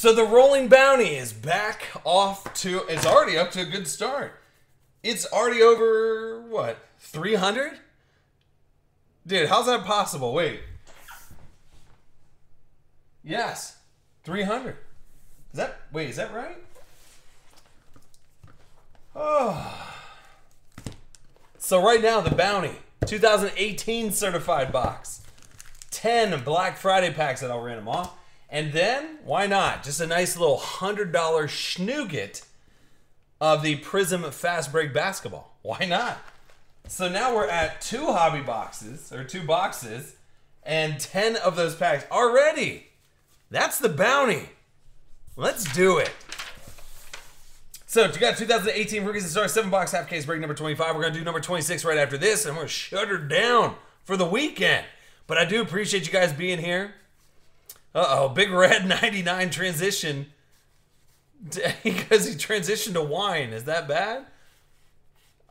So the rolling bounty is back off to. It's already up to a good start. It's already over what 300. Dude, how's that possible? Wait. Yes, 300. Is that wait? Is that right? Oh. So right now the bounty 2018 certified box, 10 Black Friday packs that I'll random off, and then why not? Just a nice little hundred dollar schnooget of the Prism Fast Break basketball. Why not? So now we're at two hobby boxes or two boxes, and 10 of those packs already. That's the bounty. Let's do it. So you got 2018 Rookies and Stars 7 box half case break number 25. We're going to do number 26 right after this, and we're going to shut her down for the weekend. But I do appreciate you guys being here. Uh oh, Big Red 99 transition. because he transitioned to wine. Is that bad?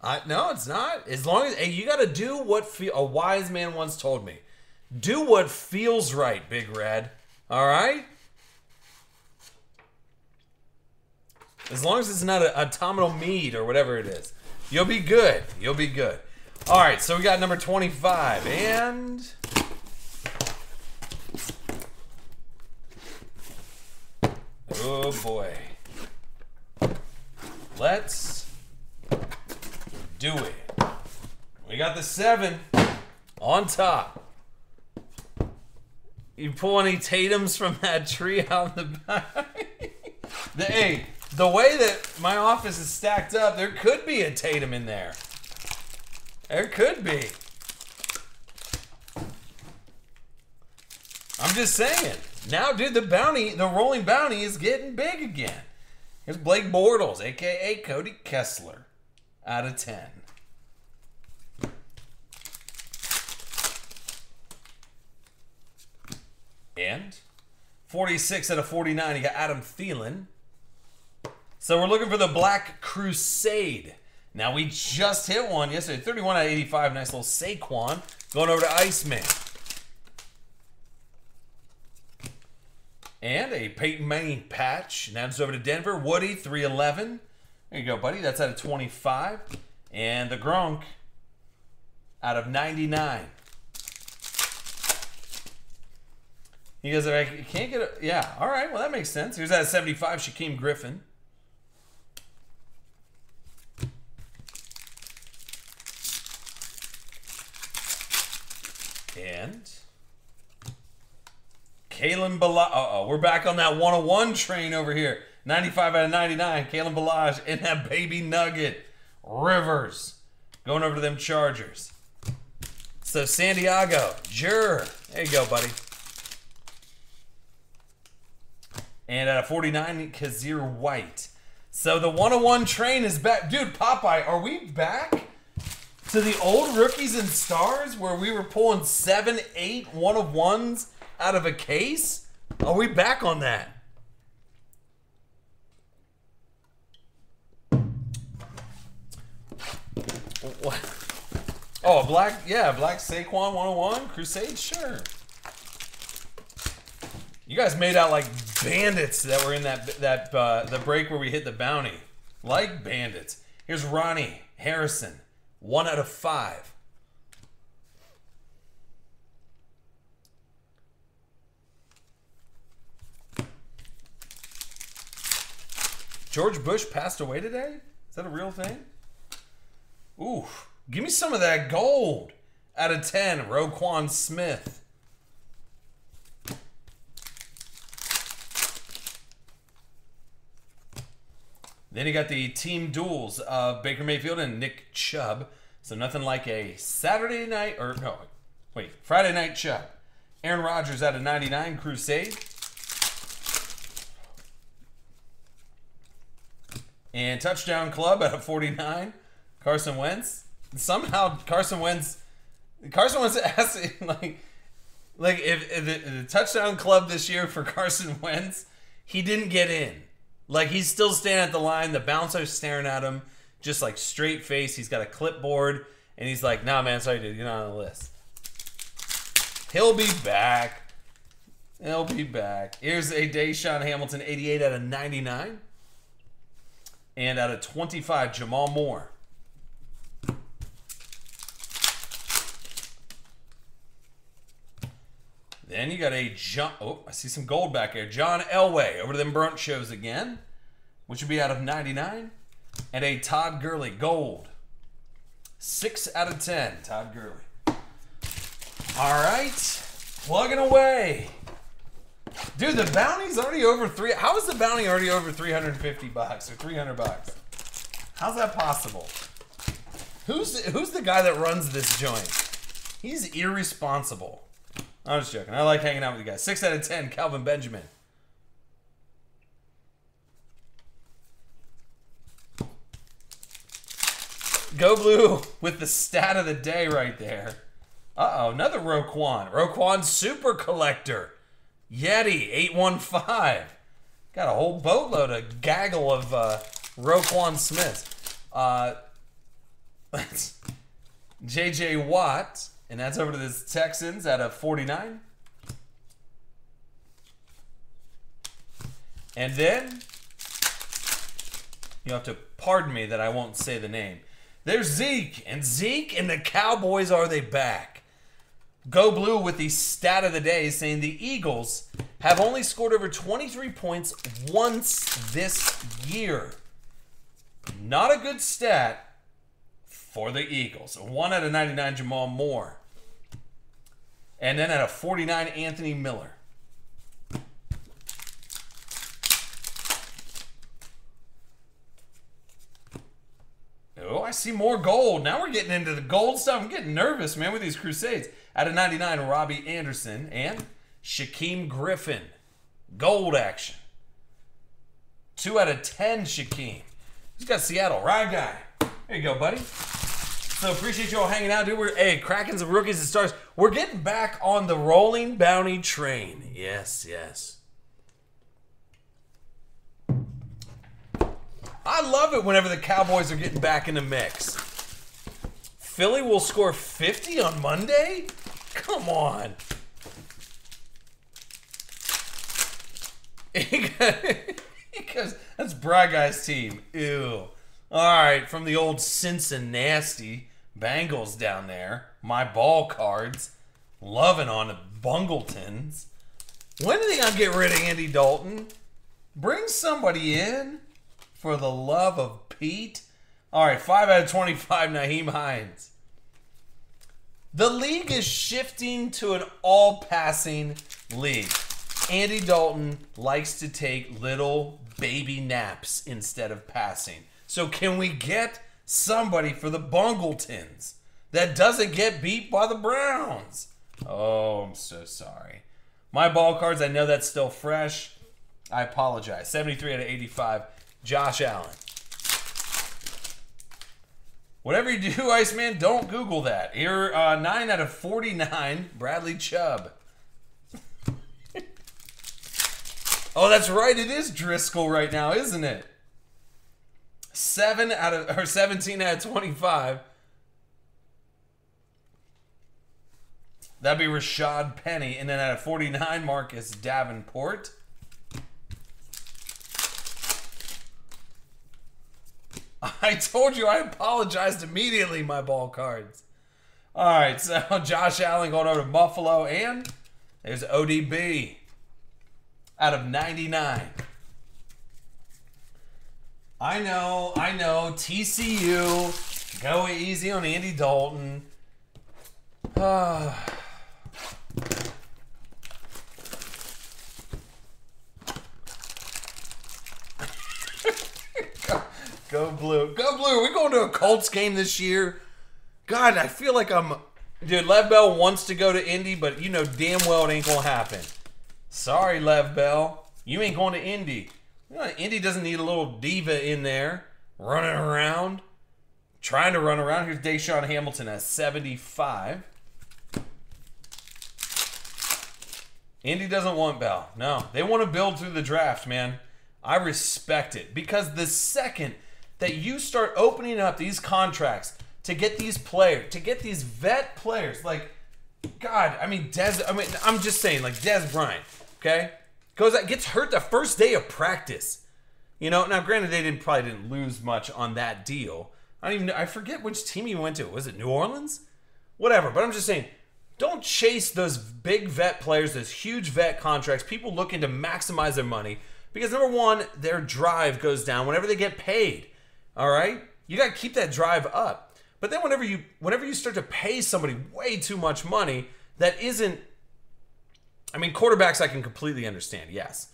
I, no, it's not. As long as hey, you got to do what a wise man once told me. Do what feels right, Big Red. All right? As long as it's not a autumnal mead or whatever it is, you'll be good. You'll be good. All right, so we got number 25 and Oh boy. Let's do it. We got the 7 on top. You pull any Tatum's from that tree out in the back? the, hey, the way that my office is stacked up, there could be a Tatum in there. There could be. I'm just saying. Now, dude, the bounty, the rolling bounty is getting big again. Here's Blake Bortles, aka Cody Kessler, out of 10. And 46 out of 49, you got Adam Thielen. So we're looking for the Black Crusade. Now we just hit one yesterday, 31 out of 85. Nice little Saquon going over to Iceman. And a Peyton Manning patch. Now it's over to Denver. Woody, 311. There you go, buddy. That's out of 25. And the Gronk out of 99. He goes, I can't get it. Yeah, all right. Well, that makes sense. Here's that 75, Shaquem Griffin. And Kalen Ballage. Uh oh, we're back on that 101 train over here. 95 out of 99. Kalen Ballage and that baby nugget. Rivers going over to them Chargers. So Santiago, Jur. There you go, buddy. And at a 49, Kyzir White. So the 101 train is back. Dude, Popeye, are we back to the old rookies and stars where we were pulling seven, eight one of ones out of a case? Are we back on that? What? Oh, black, yeah, black Saquon 101, Crusade, sure. You guys made out like bandits that were in that that uh, the break where we hit the bounty, like bandits. Here's Ronnie Harrison, one out of five. George Bush passed away today? Is that a real thing? Ooh, give me some of that gold. Out of 10, Roquan Smith. Then you got the team duels of Baker Mayfield and Nick Chubb. So nothing like a Saturday night, or no, wait, Friday night Chubb. Aaron Rodgers out of 99, Crusade. And touchdown club out of 49, Carson Wentz. Somehow Carson Wentz, Carson Wentz asked like, like if, if the, the touchdown club this year for Carson Wentz, he didn't get in. Like he's still standing at the line. The bouncer's staring at him, just like straight face. He's got a clipboard, and he's like, "Nah, man, sorry, dude, you're not on the list." He'll be back. He'll be back. Here's a DaeSean Hamilton 88 out of 99. And out of 25, Jamal Moore. Then you got a John. Oh, I see some gold back here. John Elway over to them Brunt shows again, which would be out of 99. And a Todd Gurley gold. Six out of 10, Todd Gurley. All right, plugging away. Dude, the bounty's already over three. How is the bounty already over 350 bucks or 300 bucks? How's that possible? Who's who's the guy that runs this joint? He's irresponsible. I'm just joking. I like hanging out with you guys. Six out of ten, Kelvin Benjamin. Go blue with the stat of the day right there. Uh oh, another Roquan. Roquan Super Collector. Yeti 815. Got a whole boatload, a gaggle of uh, Roquan Smiths. Uh, JJ Watt, and that's over to the Texans at a 49. And then, you have to pardon me that I won't say the name. There's Zeke, and Zeke and the Cowboys are they back? Go Blue with the stat of the day saying the Eagles have only scored over 23 points once this year. Not a good stat for the Eagles. One out of 99, Jamal Moore. And then at a 49, Anthony Miller. Oh, I see more gold. Now we're getting into the gold stuff. I'm getting nervous, man, with these Crusades. Out of 99, Robbie Anderson and Shaquem Griffin. Gold action. Two out of 10, Shaquem. He's got Seattle. Right guy. There you go, buddy. So appreciate you all hanging out, dude. We're hey, Krakens and rookies and stars. We're getting back on the rolling bounty train. Yes, yes. I love it whenever the Cowboys are getting back in the mix. Philly will score 50 on Monday? Come on. because that's Bry Guy's team. Ew. All right, from the old Cincinnati Bengals down there, my ball cards, loving on the Bungletons. When are they gonna get rid of Andy Dalton? Bring somebody in for the love of Pete. All right, five out of twenty-five. Nyheim Hines. The league is shifting to an all-passing league. Andy Dalton likes to take little baby naps instead of passing. So can we get somebody for the Bungletons that doesn't get beat by the Browns? Oh, I'm so sorry. My ball cards, I know that's still fresh. I apologize. 73 out of 85. Josh Allen. Whatever you do, Iceman, don't Google that. Here, uh, 9 out of 49, Bradley Chubb. oh, that's right. It is Driscoll right now, isn't it? Seven out of or 17 out of 25. That'd be Rashad Penny. And then out of 49, Marcus Davenport. I told you I apologized immediately, my ball cards. All right, so Josh Allen going over to Buffalo, and there's ODB out of 99. I know, I know. TCU, go easy on Andy Dalton. go, Go. We're going to a Colts game this year. God, I feel like I'm. Dude, Lev Bell wants to go to Indy, but you know damn well it ain't to happen. Sorry, Lev Bell. You ain't going to Indy. Indy doesn't need a little diva in there running around, trying to run around. Here's DaeSean Hamilton at 75. Indy doesn't want Bell. No, they want to build through the draft, man. I respect it because the second that you start opening up these contracts to get these players, to get these vet players, like God, I mean Dez, I mean I'm just saying, like Dez Bryant, Okay, goes out, gets hurt the first day of practice. You know, now granted they didn't probably didn't lose much on that deal. I don't even know, I forget which team he went to. Was it New Orleans? Whatever. But I'm just saying, don't chase those big vet players, those huge vet contracts. People looking to maximize their money because number one, their drive goes down whenever they get paid. All right, you got to keep that drive up. But then whenever you whenever you start to pay somebody way too much money that isn't I mean quarterbacks I can completely understand, yes.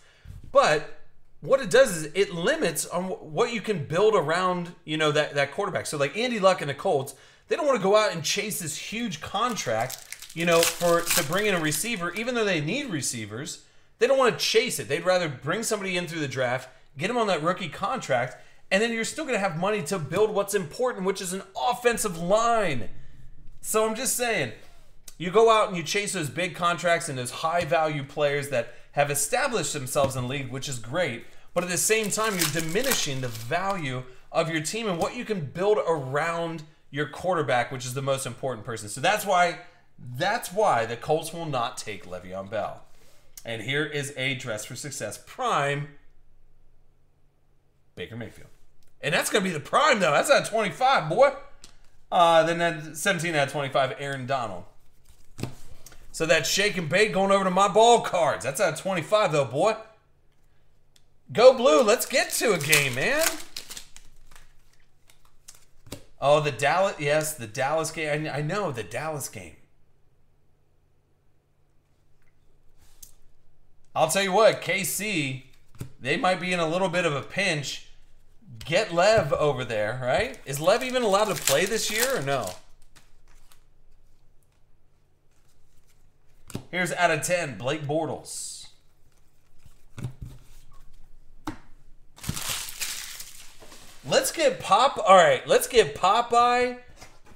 But what it does is it limits on what you can build around, you know, that that quarterback. So like Andy Luck and the Colts, they don't want to go out and chase this huge contract, you know, for to bring in a receiver even though they need receivers. They don't want to chase it. They'd rather bring somebody in through the draft, get them on that rookie contract, and then you're still going to have money to build what's important, which is an offensive line. So I'm just saying, you go out and you chase those big contracts and those high value players that have established themselves in the league, which is great. But at the same time, you're diminishing the value of your team and what you can build around your quarterback, which is the most important person. So that's why that's why the Colts will not take Le'Veon Bell. And here is a dress for success prime Baker Mayfield. And that's going to be the prime, though. That's at 25, boy. Uh, then that 17 at 25, Aaron Donald. So that shake and bake going over to my ball cards. That's at 25, though, boy. Go blue. Let's get to a game, man. Oh, the Dallas. Yes, the Dallas game. I, I know, the Dallas game. I'll tell you what, KC, they might be in a little bit of a pinch get Lev over there, right? Is Lev even allowed to play this year or no? Here's out of 10, Blake Bortles. Let's get Pop. All right, let's get Popeye.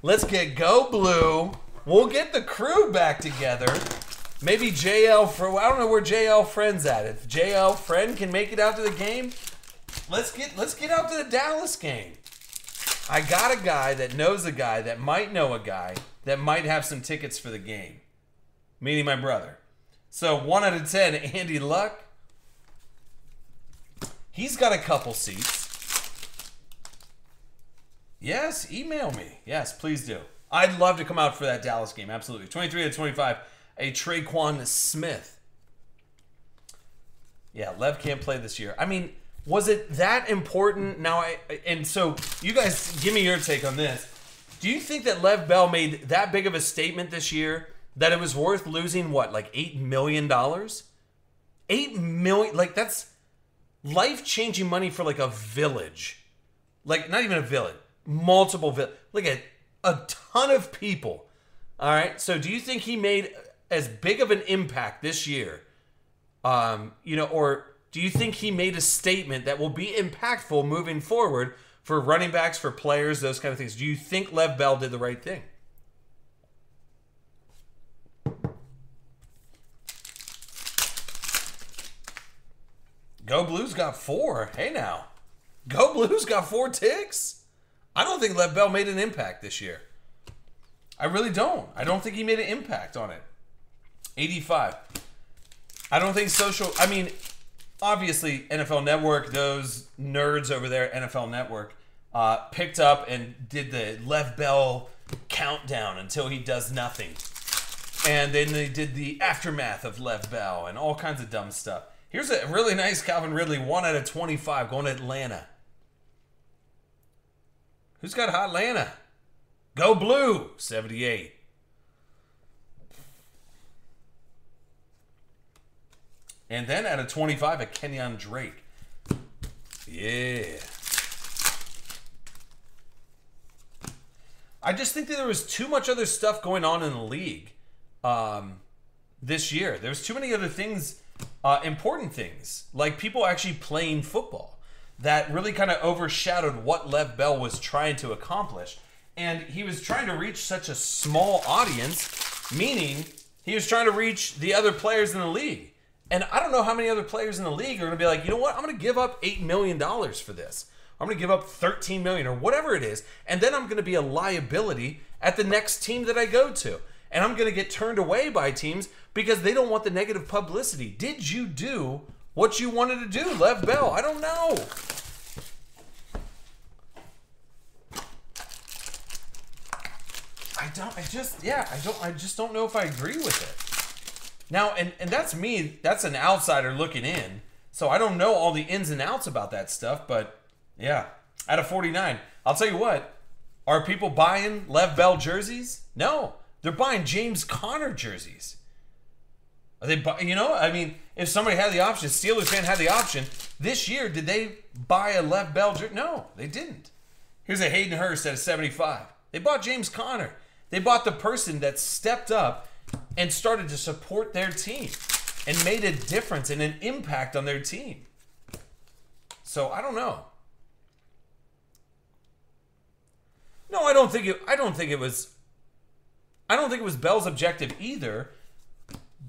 Let's get Go Blue. We'll get the crew back together. Maybe JL for I don't know where JL Friend's at. If JL Friend can make it out to the game, let's get let's get out to the Dallas game. I got a guy that knows a guy that might know a guy that might have some tickets for the game. Meaning my brother. So one out of ten, Andy Luck. He's got a couple seats. Yes, email me. Yes, please do. I'd love to come out for that Dallas game. Absolutely. 23 to 25, a Tre'Quan Smith. Yeah, Lev can't play this year. I mean, was it that important? Now, I and so you guys give me your take on this. Do you think that Lev Bell made that big of a statement this year that it was worth losing what, like eight million dollars? Eight million, like that's life changing money for like a village, like not even a village, multiple village, like a a ton of people. All right. So, do you think he made as big of an impact this year? Um, you know, or do you think he made a statement that will be impactful moving forward for running backs, for players, those kind of things? Do you think Lev Bell did the right thing? Go Blues got four. Hey now. Go Blues got four ticks. I don't think Lev Bell made an impact this year. I really don't. I don't think he made an impact on it. 85. I don't think social. I mean, obviously NFL Network, those nerds over there, NFL Network, uh, picked up and did the Lev Bell countdown until he does nothing. And then they did the aftermath of Lev Bell and all kinds of dumb stuff. Here's a really nice Calvin Ridley, 1 out of 25, going to Atlanta. Who's got Atlanta? Go Blue, 78. And then at a 25, a Kenyon Drake. Yeah. I just think that there was too much other stuff going on in the league um, this year. There was too many other things, uh, important things, like people actually playing football that really kind of overshadowed what Lev Bell was trying to accomplish. And he was trying to reach such a small audience, meaning he was trying to reach the other players in the league. And I don't know how many other players in the league are going to be like, you know what? I'm going to give up eight million dollars for this. I'm going to give up 13 million or whatever it is, and then I'm going to be a liability at the next team that I go to. and I'm going to get turned away by teams because they don't want the negative publicity. Did you do what you wanted to do, Lev Bell? I don't know. I don't. I just. Yeah. I don't. I just don't know if I agree with it. Now, and and that's me. That's an outsider looking in. So I don't know all the ins and outs about that stuff. But yeah, out of 49, I'll tell you what. Are people buying Lev Bell jerseys? No, they're buying James Conner jerseys. Are they? buy- You know, I mean, if somebody had the option, Steelers fan had the option this year. Did they buy a Lev Bell jersey? No, they didn't. Here's a Hayden Hurst at a 75. They bought James Conner. They bought the person that stepped up and started to support their team and made a difference and an impact on their team. So I don't know. No, I don't think it. I don't think it was. I don't think it was Bell's objective either.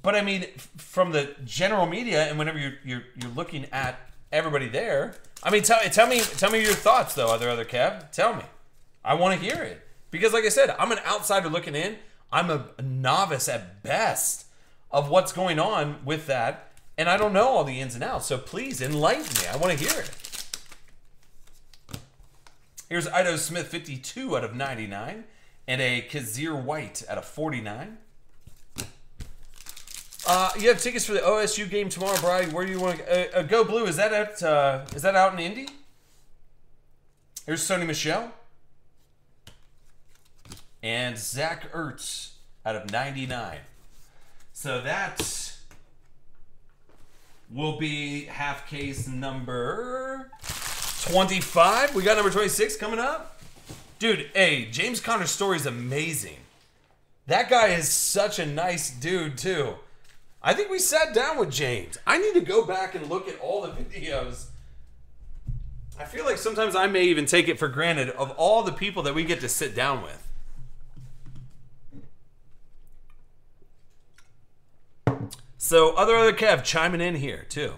But I mean, from the general media, and whenever you're you're, you're looking at everybody there, I mean, tell tell me tell me your thoughts though, other other cab. Tell me, I want to hear it because, like I said, I'm an outsider looking in. I'm a, novice at best of what's going on with that, and I don't know all the ins and outs. So please enlighten me. I want to hear it. Here's Ito Smith, 52 out of 99, and a Kyzir White out of 49. Uh, you have tickets for the OSU game tomorrow, Brian. Where do you want to uh, uh, go? Blue is that at? Uh, is that out in Indy? Here's Sony Michel and Zach Ertz out of 99. So that will be half case number 25. We got number 26 coming up. Dude, hey, James Conner's story is amazing. That guy is such a nice dude, too. I think we sat down with James. I need to go back and look at all the videos. I feel like sometimes I may even take it for granted of all the people that we get to sit down with. So, other other Kev chiming in here, too.